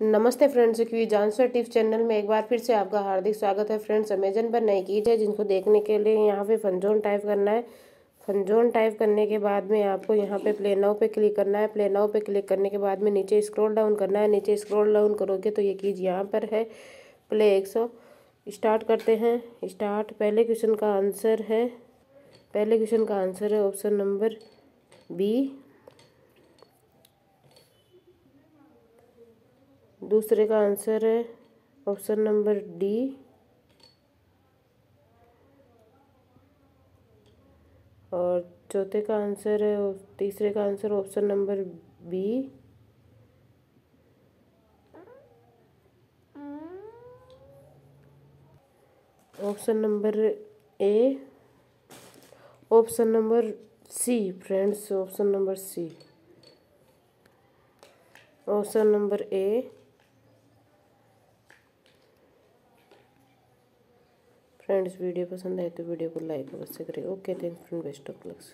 नमस्ते फ्रेंड्स क्वी जानसर tips channel में एक बार फिर से आपका हार्दिक स्वागत है। फ्रेंड्स, अमेजन पर नई कीज है जिनको देखने के लिए यहाँ पे फनजोन टाइप करना है। फनजोन टाइप करने के बाद में आपको यहाँ पे प्ले नाउ पे क्लिक करना है। प्ले नाउ पे क्लिक करने के बाद में नीचे स्क्रॉल डाउन करना है। नीचे स्क्रॉल डाउन करोगे तो ये कीज यहाँ पर है। प्ले एक सौ। स्टार्ट करते हैं। स्टार्ट। पहले क्वेश्चन का आंसर है। पहले क्वेश्चन का आंसर है ऑप्शन नंबर बी। दूसरे का आंसर है ऑप्शन नंबर डी। और चौथे का आंसर है, तीसरे का answer option number B. Option number A. Option number C, friends, option number C. Option number A. Friends video पसंद आए तो वीडियो को लाइक अवश्य करें। Okay thank friend best of lucks